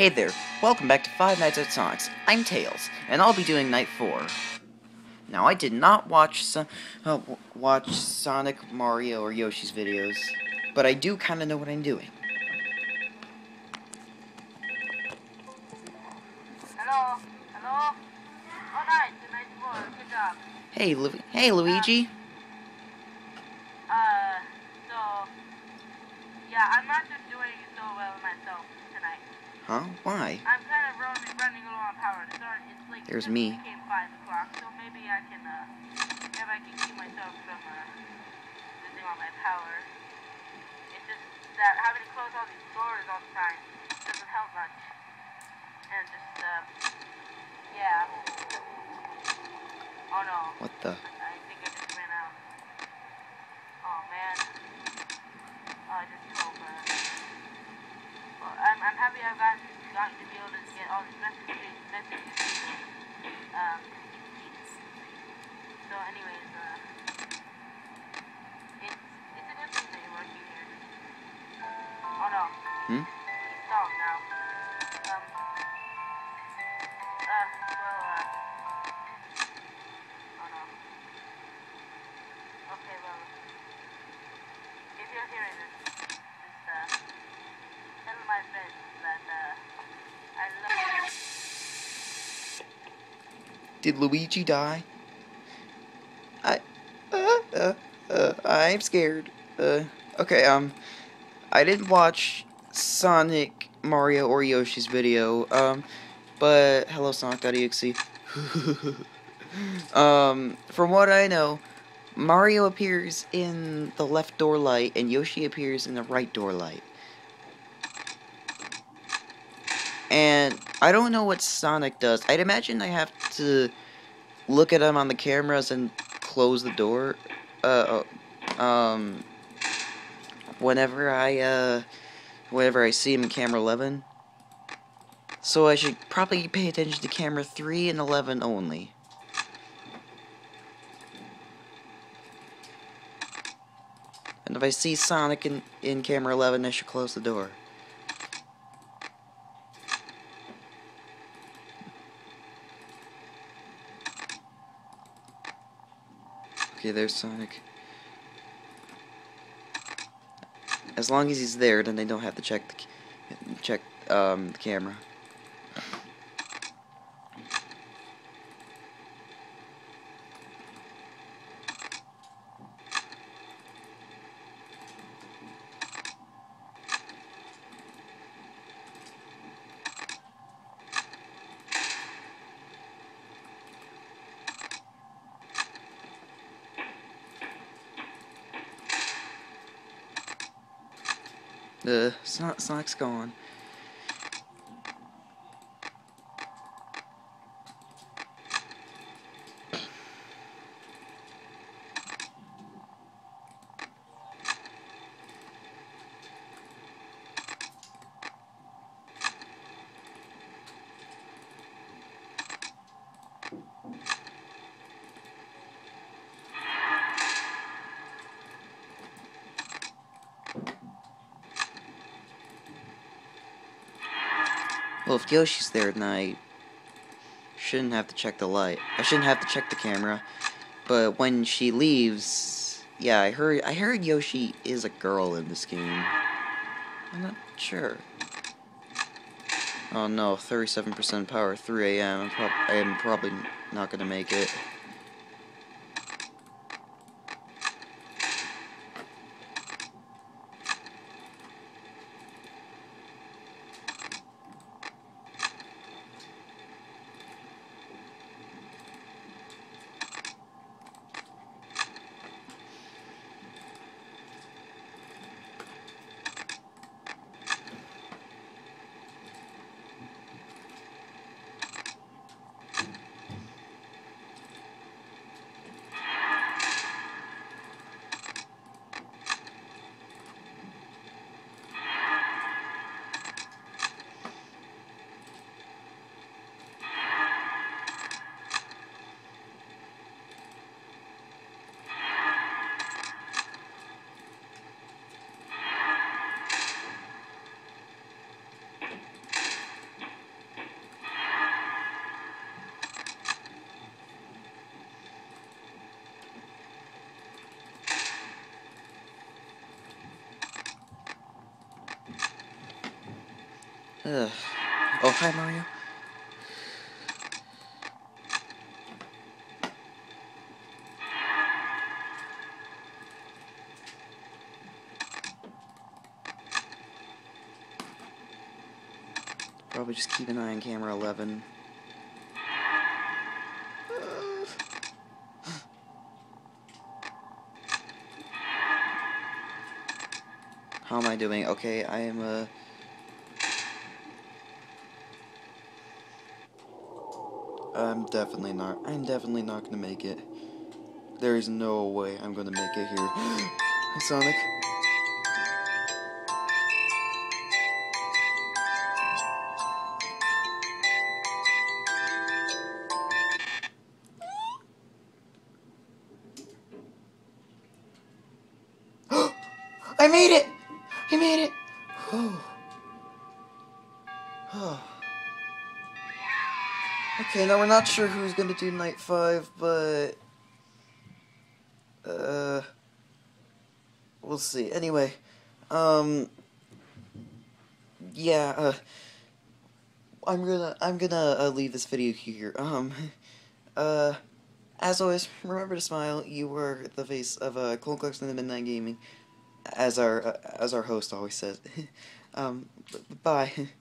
Hey there, welcome back to Five Nights at Sonic's. I'm Tails, and I'll be doing Night 4. Now, I did not watch so uh, watch Sonic, Mario, or Yoshi's videos, but I do kind of know what I'm doing. Hello? Hello? Oh, nice. A nice floor. Good job. Hey, Lu- hey, Luigi. Uh, so, yeah, I'm not just doing so well myself tonight. Huh? Why? I'm kind of running, running low on power. It's, already, it's like There's me. became 5 o'clock, so maybe I can, uh, maybe I can keep myself from, uh, losing all my power. It's just that having to close all these doors all the time doesn't help much. And just, um, yeah. Oh no. What the? I think I just ran out. Oh man. Oh, I just hope. Uh, I'm, I'm happy I've gotten, gotten to be able to get all these messages. messages. Um, so, anyways, uh, Did Luigi die? I, uh, uh, uh, I'm scared. Uh, okay, um, I didn't watch Sonic, Mario, or Yoshi's video, um, but hello Sonic.exe. um, from what I know, Mario appears in the left door light, and Yoshi appears in the right door light. And I don't know what Sonic does. I'd imagine I have to look at him on the cameras and close the door. Uh, uh, um, whenever I uh, whenever I see him in camera 11. So I should probably pay attention to camera 3 and 11 only. And if I see Sonic in, in camera 11, I should close the door. Okay, there's Sonic. As long as he's there, then they don't have to check the check um the camera. Uh, Son- Sonic's gone. Well, if Yoshi's there, then I shouldn't have to check the light. I shouldn't have to check the camera. But when she leaves, yeah, I heard I heard Yoshi is a girl in this game. I'm not sure. Oh no, 37% power, 3 a.m. I am probably not gonna make it. Ugh. Oh, hi, Mario. Probably just keep an eye on camera 11. How am I doing? Okay, I am, uh... I'm definitely not, I'm definitely not gonna make it. There is no way I'm gonna make it here. Sonic. I made it! I made it! Okay, now we're not sure who's gonna do night five, but uh we'll see. Anyway, um yeah, uh I'm gonna I'm gonna uh, leave this video here. Um uh as always, remember to smile. You were the face of uh, Clicks and the Midnight Gaming as our uh, as our host always says. um, bye.